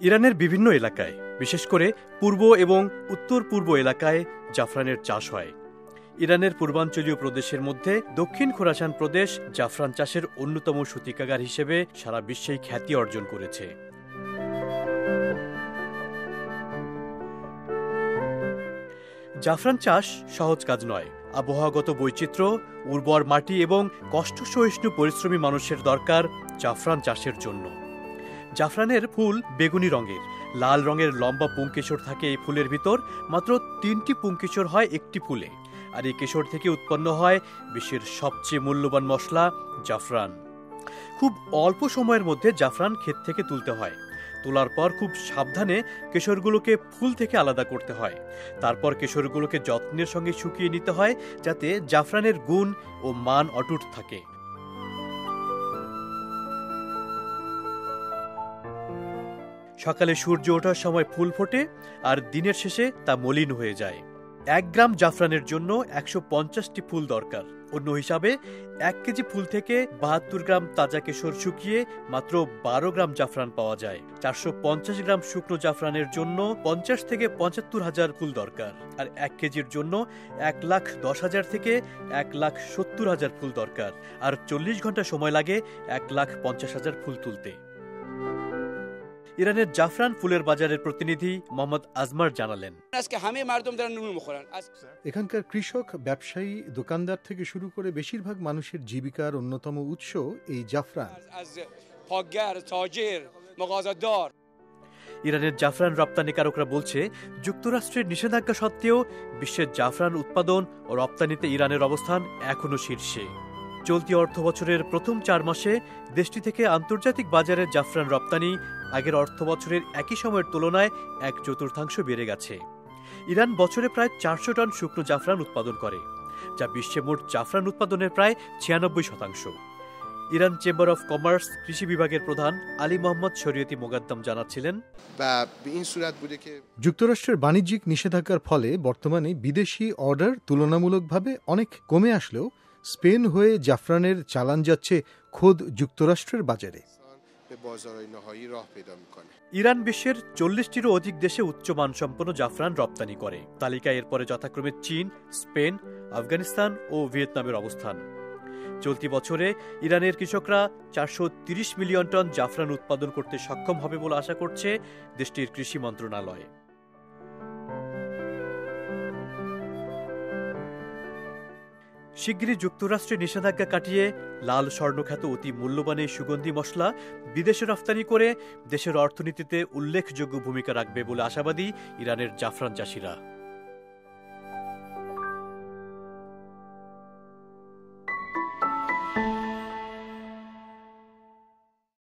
ইরানের বিভিন্ন এলাকায়, বিশেষ করে পূর্ব এবং উত্তর পূর্ব এলাকায় জাফরানের চাষ হয়। ইরানের পূর্বাঞ্চলীয় প্রদেশের মধ্যে দক্ষিণ খোরাসান প্রদেশ জাফরান চাষের অন্যতম সূতিকাগার হিসেবে সারা বিশ্বেই খ্যাতি অর্জন করেছে। জাফরান চাষ সহজ কাজ নয়। আবহাওয়াগত বৈচিত্র্য, উর্বর মাটি এবং কষ্ট সহিষ্ণু পরিশ্রমী মানুষের দরকার জাফরান চাষের জন্য। জাফরানের ফুল বেগুনি রঙের। লাল রঙের লম্বা পুংকেশর থাকে এই ফুলের ভিতর, মাত্র তিনটি পুংকেশর হয় একটি ফুলে। আর এই কেশর থেকে উৎপন্ন হয় বিশ্বের সবচেয়ে মূল্যবান মশলা জাফরান। খুব অল্প সময়ের মধ্যে জাফরান ক্ষেত থেকে তুলতে হয়। তোলার পর খুব সাবধানে কেশরগুলোকে ফুল থেকে আলাদা করতে হয়। তারপর কেশরগুলোকে যত্নের সঙ্গে শুকিয়ে নিতে হয় যাতে জাফরানের গুণ ও মান অটুট থাকে। সকালে সূর্য ওঠার সময় ফুল ফোটে আর দিনের শেষে তা মলিন হয়ে যায়। এক গ্রাম জাফরানের জন্য একশো পঞ্চাশটি ফুল দরকার। অন্য হিসাবে, এক কেজি ফুল থেকে বাহাত্তর গ্রাম তাজা কেশর শুকিয়ে মাত্র বারো গ্রাম জাফরান পাওয়া যায়। চারশো পঞ্চাশ গ্রাম শুকনো জাফরানের জন্য পঞ্চাশ থেকে পঁচাত্তর হাজার ফুল দরকার। আর এক কেজির জন্য এক লাখ দশ হাজার থেকে এক লাখ সত্তর হাজার ফুল দরকার। আর চল্লিশ ঘণ্টা সময় লাগে এক লাখ পঞ্চাশ হাজার ফুল তুলতে। ইরানের জাফরান ফুলের বাজারের প্রতিনিধি মোহাম্মদ আজমার জানালেন। এখানকার কৃষক ব্যবসায়ী দোকানদার থেকে শুরু করে বেশিরভাগ মানুষের জীবিকার অন্যতম উৎস এই জাফরান। ইরানের জাফরান রপ্তানিকারকরা বলছে যুক্তরাষ্ট্রের নিষেধাজ্ঞা সত্ত্বেও বিশ্বের জাফরান উৎপাদন ও রপ্তানিতে ইরানের অবস্থান এখনও শীর্ষে। চলতি অর্থবছরের প্রথম চার মাসে দেশটি থেকে আন্তর্জাতিক বাজারে জাফরান রপ্তানি আগের অর্থবছরের একই সময়ের তুলনায় এক চতুর্থাংশ বেড়ে গেছে। ইরান বছরে প্রায় চারশো টন শুকনো জাফরান উৎপাদন করে যা বিশ্বে মোট জাফরান উৎপাদনের প্রায় ছিয়ানব্বই শতাংশ। ইরান চেম্বার অফ কমার্স কৃষি বিভাগের প্রধান আলী মোহাম্মদ শরীয়তি মোগাদ্দম জানাচ্ছিলেন যুক্তরাষ্ট্রের বাণিজ্যিক নিষেধাজ্ঞার ফলে বর্তমানে বিদেশি অর্ডার তুলনামূলকভাবে অনেক কমে আসলেও স্পেন হয়ে জাফরানের চালান যাচ্ছে খোদ যুক্তরাষ্ট্রের বাজারে। ইরান বিশ্বের চল্লিশটিরও অধিক দেশে উচ্চ মানসম্পন্ন জাফরান রপ্তানি করে। তালিকায় এরপরে যথাক্রমে চীন, স্পেন, আফগানিস্তান ও ভিয়েতনামের অবস্থান। চলতি বছরে ইরানের কৃষকরা চারশো মিলিয়ন টন জাফরান উৎপাদন করতে সক্ষম হবে বলে আশা করছে দেশটির কৃষি মন্ত্রণালয়। শিগগিরই যুক্তরাষ্ট্রে নিষেধাজ্ঞা কাটিয়ে লাল স্বর্ণখ্যাত অতি মূল্যবান এই সুগন্ধি মশলা বিদেশে রফতানি করে দেশের অর্থনীতিতে উল্লেখযোগ্য ভূমিকা রাখবে বলে আশাবাদী ইরানের জাফরান চাষিরা।